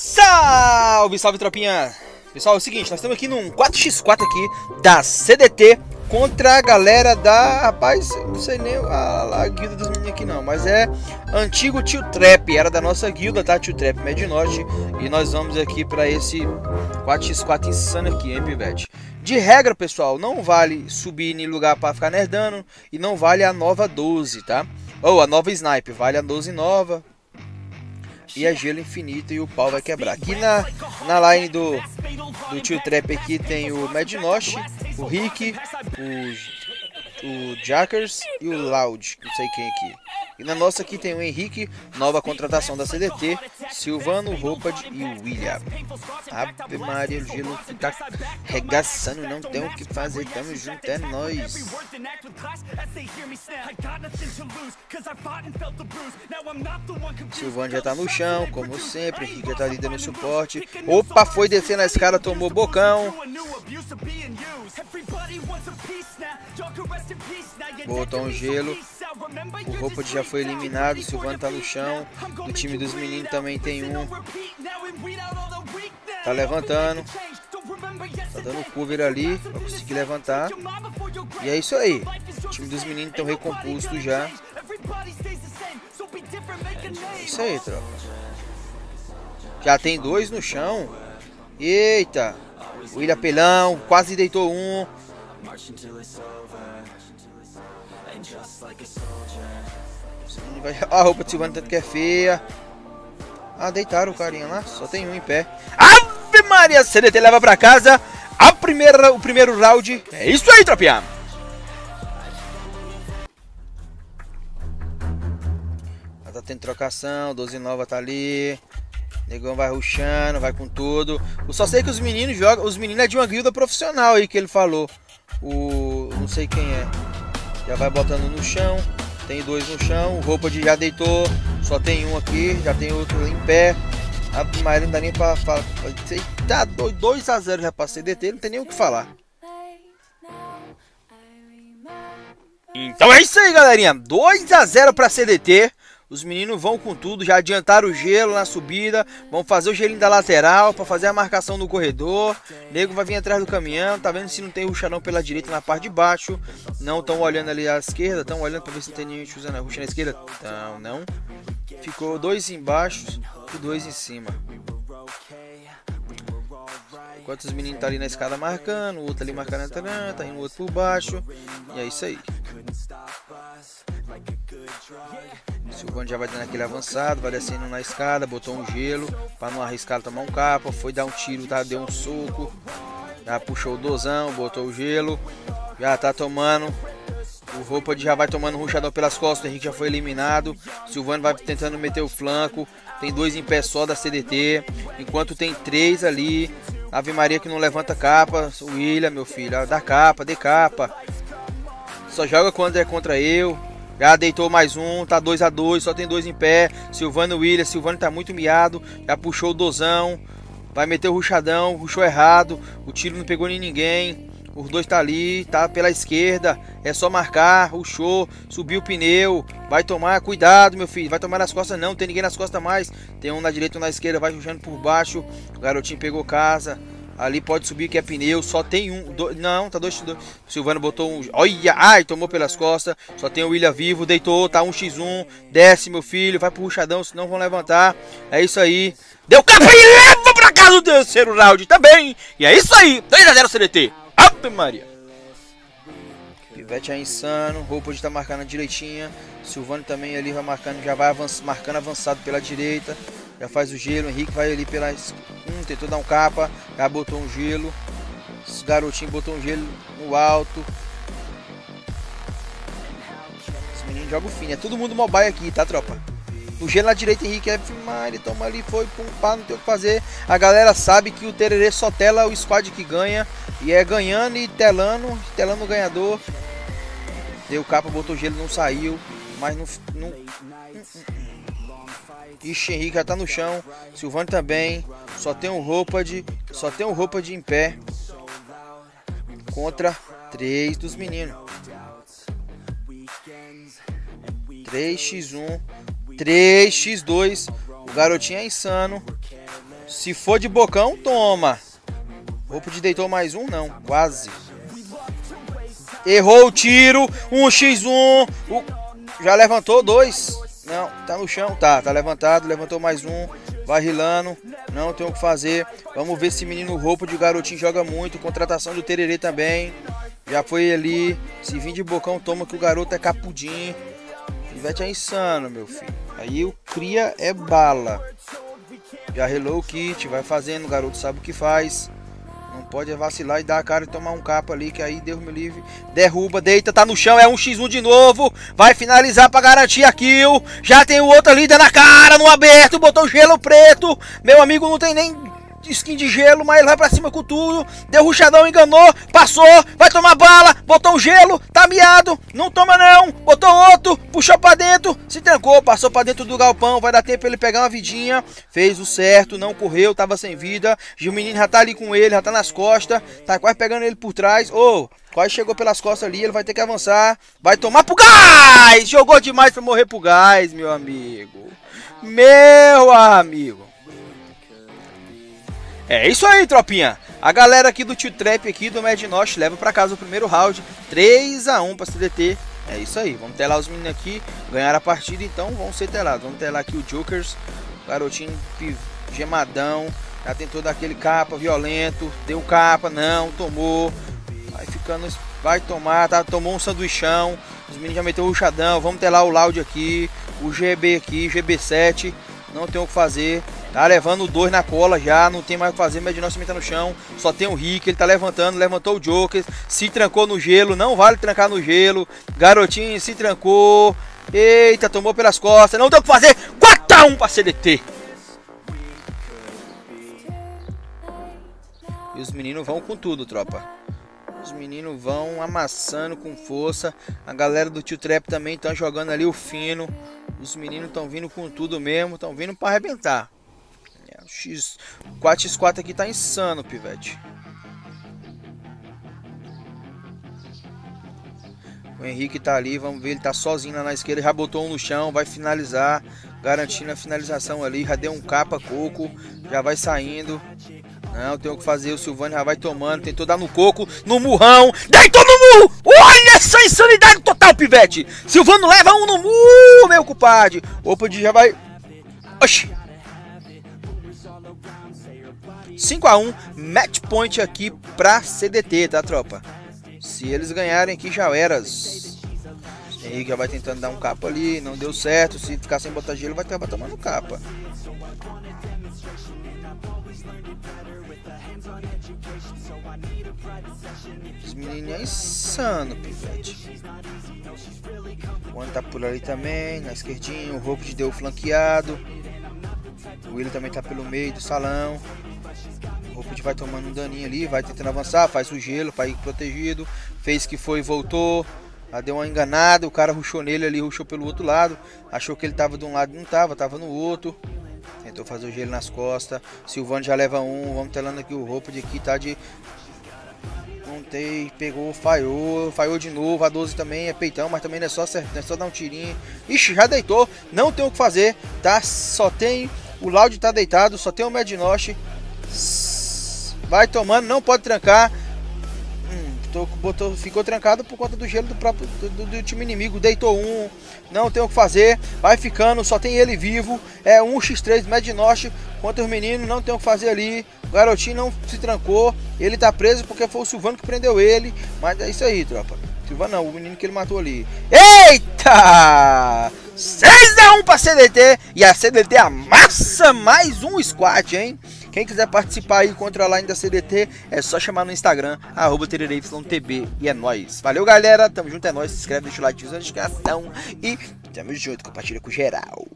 Salve, salve tropinha! Pessoal, é o seguinte, nós estamos aqui num 4x4 aqui da CDT contra a galera da... Rapaz, não sei nem a, a guilda dos meninos aqui não, mas é antigo Tio Trap, era da nossa guilda, tá? Tio Trap Med Norte e nós vamos aqui para esse 4x4 insano aqui, hein, Pivete? De regra, pessoal, não vale subir em lugar para ficar nerdando e não vale a nova 12, tá? Ou a nova Snipe, vale a 12 nova, e a gelo infinito e o pau vai quebrar. Aqui na, na line do, do Tio Trap aqui tem o Madnosh, o Rick, o, o Jackers e o Loud, não sei quem aqui. E na nossa aqui tem o Henrique, nova contratação da CDT, Silvano, Ropad e o William. Ave Maria, o gelo tá regaçando, não tem o que fazer, tamo junto, é nóis. Silvano já tá no chão, como sempre, Henrique já tá ali dando suporte. Opa, foi descer na escada, tomou bocão. Botou um gelo. O Roupa já foi eliminado. O Silvano tá no chão. Do time dos meninos também tem um. Tá levantando. Tá dando cover ali pra conseguir levantar. E é isso aí. O time dos meninos estão recomposto já. É isso aí, tropa. Já tem dois no chão. Eita. O William Pelão quase deitou um. A roupa de Silvano tanto que é feia. Ah, deitaram o carinha lá. Só tem um em pé. Ave Maria! CDT leva pra casa a primeira, o primeiro round. É isso aí, tropinha! Tá tendo trocação. 12 nova tá ali. Negão vai ruxando, vai com tudo. Eu só sei que os meninos jogam. Os meninos é de uma guilda profissional aí que ele falou. O. Não sei quem é. Já vai botando no chão. Tem dois no chão. Roupa de já deitou. Só tem um aqui. Já tem outro em pé. A Maria não dá nem pra falar. Tá 2x0 já pra CDT. Não tem nem o que falar. Então é isso aí, galerinha. 2x0 pra CDT. Os meninos vão com tudo, já adiantaram o gelo na subida, vão fazer o gelinho da lateral para fazer a marcação no corredor. O nego vai vir atrás do caminhão, tá vendo se não tem ruxadão pela direita na parte de baixo. Não estão olhando ali à esquerda, estão olhando para ver se não tem ninguém usando a ruxa na esquerda. Então, não. Ficou dois embaixo e dois em cima. Enquanto os meninos tá ali na escada marcando, o outro ali marcando, tá indo o outro por baixo. E é isso aí. Silvano já vai dando aquele avançado, vai descendo na escada, botou um gelo para não arriscar tomar um capa, foi dar um tiro, tá, deu um soco, já puxou o dozão, botou o gelo, já tá tomando. O roupa já vai tomando um ruxadão pelas costas, o Henrique já foi eliminado. Silvano vai tentando meter o flanco. Tem dois em pé só da CDT. Enquanto tem três ali. Ave Maria que não levanta capa. William, meu filho, dá capa, dê capa. Só joga quando é contra eu. Já deitou mais um, tá 2 a 2 só tem dois em pé. Silvano Williams, Silvano tá muito miado, já puxou o dozão. Vai meter o ruchadão, ruxou errado, o tiro não pegou nem ninguém. Os dois tá ali, tá pela esquerda, é só marcar, ruxou, subiu o pneu, vai tomar, cuidado meu filho, vai tomar nas costas não, tem ninguém nas costas mais. Tem um na direita, um na esquerda, vai ruxando por baixo, o garotinho pegou casa. Ali pode subir que é pneu, só tem um. Do, não, tá dois, dois. Silvano botou um. Olha! Ai, tomou pelas costas. Só tem o William vivo, deitou, tá um x1. Desce, meu filho, vai pro ruchadão, senão vão levantar. É isso aí. Deu capa e leva pra casa o terceiro round também. E é isso aí. 2x0 CDT. Ave Maria. Pivete é insano. Roupa de tá marcando direitinha. Silvano também ali vai marcando, já vai avanç, marcando avançado pela direita. Já faz o gelo. Henrique vai ali pela. Hum, tentou dar um capa. Já botou um gelo. Esse garotinho botou um gelo no alto. Esse menino joga o fim. É todo mundo mobile aqui, tá, tropa? No gelo na direita, Henrique é filmar. Ele toma ali, foi, pum, pá, não tem o que fazer. A galera sabe que o Tererê só tela o squad que ganha. E é ganhando e telando. Telando o ganhador. Deu capa, botou gelo, não saiu. Mas não. não... Ixi, Henrique já tá no chão. Silvano também. Só tem um roupa de. Só tem um roupa de em pé. Contra três dos meninos. 3x1. 3x2. O garotinho é insano. Se for de bocão, toma. Roupa de deitou mais um, não. Quase. Errou o tiro. Um x1. O... Já levantou dois. Não, tá no chão. Tá, tá levantado. Levantou mais um. Vai rilando. Não tem o que fazer. Vamos ver se menino roupa de garotinho joga muito. Contratação do Tererê também. Já foi ali. Se vir de bocão, toma que o garoto é capudinho. Ivete é insano, meu filho. Aí o cria é bala. Já relou o kit, vai fazendo, o garoto sabe o que faz. Não pode vacilar e dar a cara e tomar um capa ali, que aí Deus me livre. Derruba, deita, tá no chão, é um x1 de novo. Vai finalizar pra garantir a kill. Já tem o outro ali, dando na cara, no aberto, botou gelo preto. Meu amigo não tem nem skin de gelo, mas ele vai pra cima com tudo. Deu ruchadão, enganou, passou, vai tomar bala, botou um gelo, tá miado, não toma não, botou outro, puxou pra dentro, se trancou, passou pra dentro do galpão, vai dar tempo ele pegar uma vidinha, fez o certo, não correu, tava sem vida. O menino já tá ali com ele, já tá nas costas, tá quase pegando ele por trás. Ô, oh, quase chegou pelas costas ali, ele vai ter que avançar, vai tomar pro gás! Jogou demais pra morrer pro gás, meu amigo. Meu amigo. É isso aí, tropinha. A galera aqui do Tio Trap aqui do Mad North leva para casa o primeiro round, 3 a 1 para CDT. É isso aí, vamos telar os meninos aqui, ganhar a partida, então vão ser telados. Vamos telar aqui o Jokers, garotinho gemadão, já tentou dar aquele capa violento, deu capa, não, tomou. Vai ficando, vai tomar, tá, tomou um sanduichão. Os meninos já meteu o chadão, vamos telar o Loud aqui, o GB aqui, GB7, não tem o que fazer. Tá levando dois na cola já, não tem mais o que fazer, Medinó se tá no chão. Só tem o Rick, ele tá levantando, levantou o Joker, se trancou no gelo, não vale trancar no gelo. Garotinho se trancou. Eita, tomou pelas costas, não tem o que fazer. 4x1 pra CDT. E os meninos vão com tudo, tropa. Os meninos vão amassando com força. A galera do Tio Trap também estão jogando ali o fino. Os meninos estão vindo com tudo mesmo, estão vindo para arrebentar. X, 4x4 aqui tá insano, pivete. O Henrique tá ali, vamos ver, ele tá sozinho lá na esquerda, já botou um no chão, vai finalizar, garantindo a finalização ali, já deu um capa coco, já vai saindo. Não, tem o que fazer, o Silvano já vai tomando, tentou dar no coco, no murrão, deitou no murro! Olha essa insanidade total, pivete! Silvano leva um no murro, meu compadre! Opa, já vai... Oxi! 5x1, match point aqui pra CDT, tá, tropa? Se eles ganharem aqui, já eras. Henrique já vai tentando dar um capa ali, não deu certo. Se ficar sem botar gelo, vai acabar tomando capa. Os meninos é insano, pivete. O One tá por ali também, na esquerdinha. O Hope deu flanqueado. O William também tá pelo meio do salão. Rufford vai tomando um daninho ali, vai tentando avançar, faz o gelo para ir protegido. Fez que foi voltou. Ela deu uma enganada, o cara ruxou nele ali, ruxou pelo outro lado. Achou que ele tava de um lado e não tava, tava no outro. Tentou fazer o gelo nas costas. Silvano já leva um. Vamos telando aqui o de aqui, tá de. Montei, pegou, falhou, falhou de novo. A 12 também é peitão, mas também não é só, não é só dar um tirinho. Ixi, já deitou. Não tem o que fazer, tá? Só tem. O Loud tá deitado, só tem o Mednosh. Vai tomando, não pode trancar. Hum, tô, botou, ficou trancado por conta do gelo do próprio do, do, time inimigo. Deitou um, não tem o que fazer. Vai ficando, só tem ele vivo. É um x3 Mednorte contra os meninos, não tem o que fazer ali. O garotinho não se trancou. Ele tá preso porque foi o Silvano que prendeu ele. Mas é isso aí, tropa. Silvano não, o menino que ele matou ali. Eita! 6x1 pra CDT. E a CDT amassa mais um squad, hein? Quem quiser participar aí contra a line da CDT, é só chamar no Instagram, arroba E é nóis. Valeu, galera. Tamo junto, é nóis. Se inscreve, deixa o like, deixa a notificação. E tamo junto. Compartilha com geral.